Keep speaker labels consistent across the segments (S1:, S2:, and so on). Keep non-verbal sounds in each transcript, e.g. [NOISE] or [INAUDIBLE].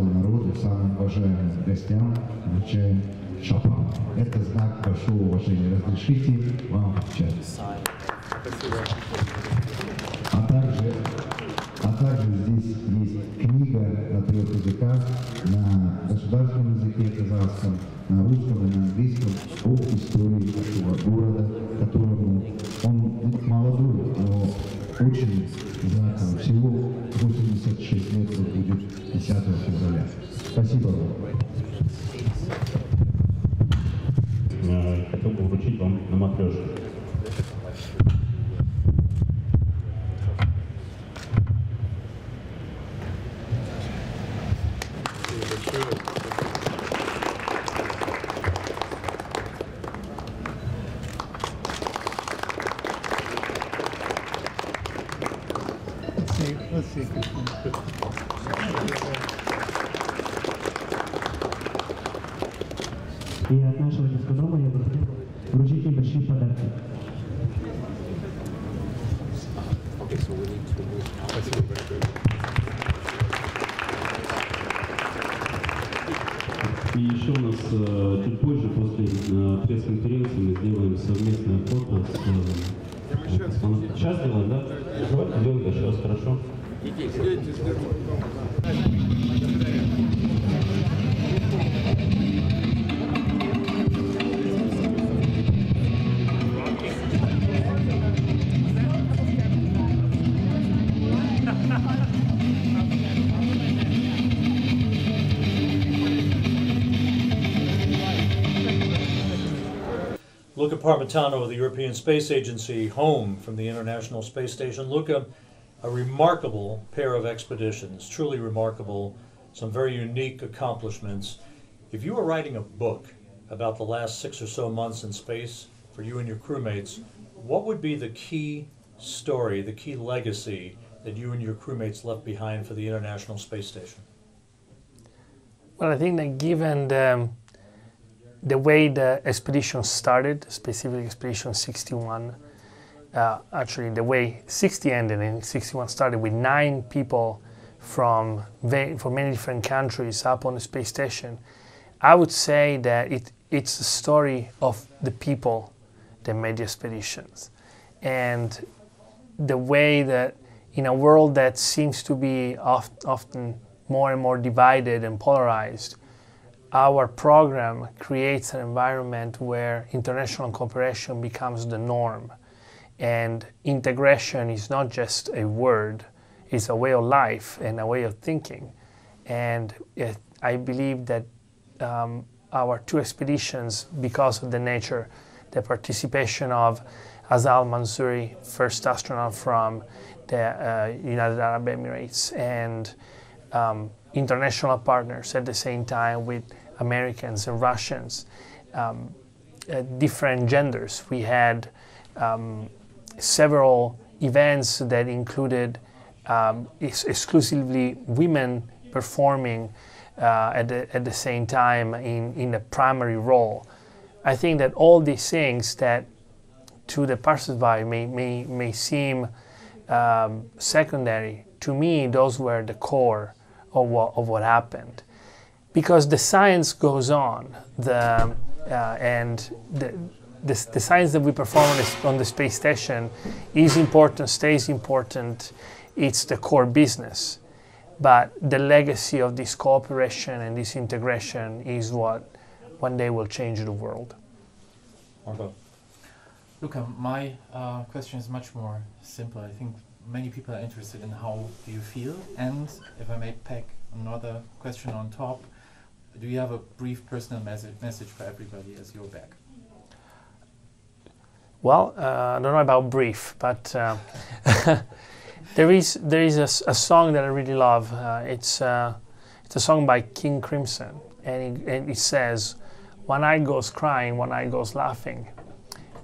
S1: казахского народа, самым уважаемым гостям вручаем шапан. Это знак большого уважения. Разрешите вам вручать. А также, а также здесь есть книга на трех языках, на государственном языке казахском, на русском и на английском об истории нашего города, которому он молодой, но очень знаковый. Всего 86 лет вот будет 10 февраля. Спасибо вам.
S2: Э, Хотел бы вручить вам на матрешку.
S3: tertib. Okay, so
S4: we need to move now. I think we're going to go.
S2: И еще у нас э, чуть позже, после пресс-конференции, мы сделаем совместное фото с... Э, э, сейчас делаем, да? Давайте делаем сейчас, хорошо?
S5: Идите, идите, Parmitano of the European Space Agency, home from the International Space Station. Luca, a remarkable pair of expeditions, truly remarkable, some very unique accomplishments. If you were writing a book about the last six or so months in space for you and your crewmates, what would be the key story, the key legacy that you and your crewmates left behind for the International Space Station?
S6: Well, I think that given the, the way the expedition started, specifically Expedition 61, uh, actually the way 60 ended and 61 started with nine people from, from many different countries up on the space station, I would say that it, it's the story of the people that made the expeditions. And the way that in a world that seems to be oft, often more and more divided and polarized, our program creates an environment where international cooperation becomes the norm. And integration is not just a word, it's a way of life and a way of thinking. And it, I believe that um, our two expeditions, because of the nature, the participation of Hazza Al Mansouri, first astronaut from the uh, United Arab Emirates, and um, international partners at the same time with Americans and Russians, um, uh, different genders. We had um, several events that included um, ex- exclusively women performing uh, at, the, at the same time in, in a primary role. I think that all these things that to the passersby may, may, may seem um, secondary, to me, those were the core of what, of what happened. Because the science goes on, the, uh, and the, the, the science that we perform on the, on the space station is important, stays important, it's the core business. But the legacy of this cooperation and this integration is what one day will change the world.
S5: Marco.
S7: Luca, my uh, question is much more simple. I think many people are interested in how do you feel, and if I may pack another question on top, do you have a brief personal message message for everybody as you're back?
S6: Well, uh, I don't know about brief, but uh, [LAUGHS] there is there is a, a song that I really love. Uh, it's uh, it's a song by King Crimson, and it, and it says, "One eye goes crying, one eye goes laughing,"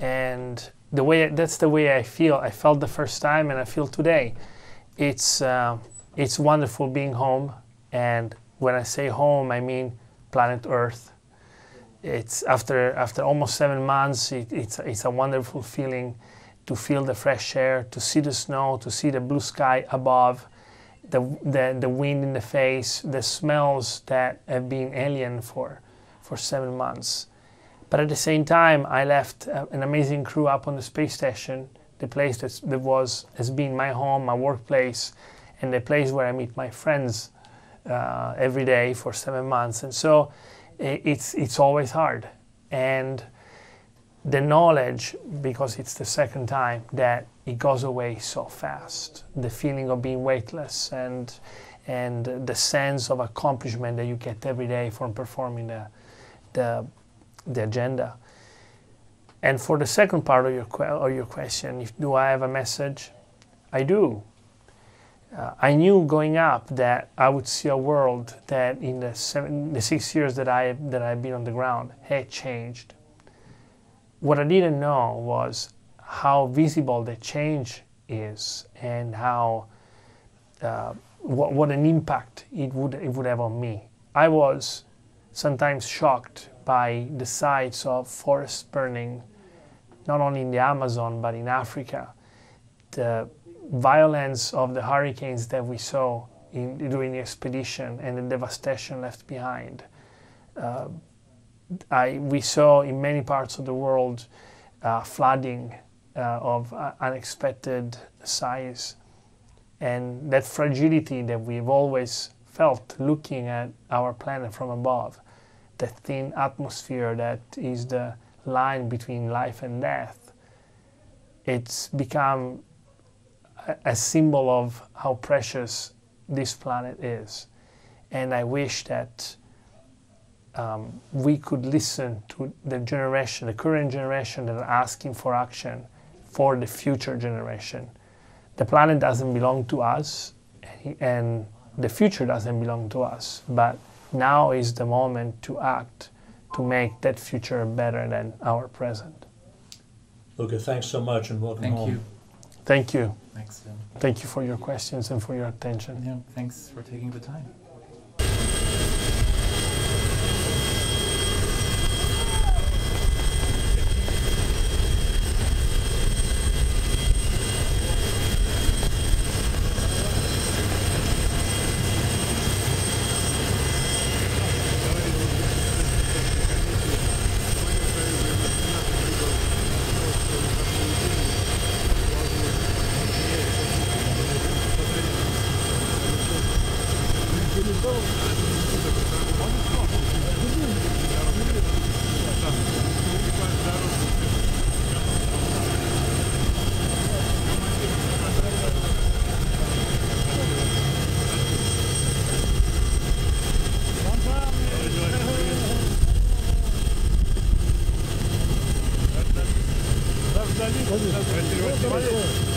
S6: and the way that's the way I feel. I felt the first time, and I feel today. It's uh, it's wonderful being home, and when I say home, I mean planet Earth. It's after after almost seven months it, it's it's a wonderful feeling to feel the fresh air to see the snow to see the blue sky above the the, the wind in the face the smells that have been alien for for seven months. But at the same time i left uh, an amazing crew up on the space station the place that was has been my home my workplace and the place where i meet my friends uh, every day for seven months. And so it's it's always hard. And the knowledge because it's the second time that it goes away so fast. The feeling of being weightless and and the sense of accomplishment that you get every day from performing the the, the agenda. And for the second part of your que- your question if do i have a message? I do uh, I knew going up that I would see a world that in the seven, the six years that I that I've been on the ground had changed. What I didn't know was how visible the change is and how uh, what, what an impact it would it would have on me. I was sometimes shocked by the sights of forests burning, not only in the Amazon but in Africa. The violence of the hurricanes that we saw in, during the expedition and the devastation left behind. Uh, I, we saw in many parts of the world uh, flooding uh, of uh, unexpected size. And that fragility that we've always felt looking at our planet from above, the thin atmosphere that is the line between life and death, it's become a- a symbol of how precious this planet is. And I wish that um, we could listen to the generation, the current generation that are asking for action for the future generation. The planet doesn't belong to us, and- and the future doesn't belong to us. But now is the moment to act to make that future better than our present.
S5: Luca, thanks so much and welcome
S7: Thank
S5: home.
S7: you.
S6: Thank you.
S7: Excellent.
S6: Thank you for your questions and for your attention.
S7: Yeah, thanks for taking the time.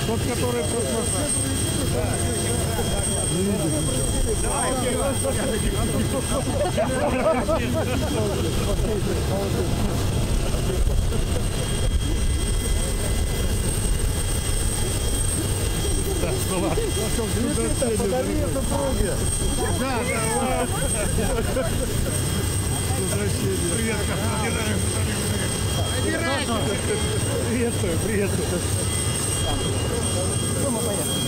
S8: Тот, который просто... Да, подари эту круге. Да, да. Привет, Приветствую, приветствую. Ну, мы поехали.